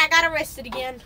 I got arrested again.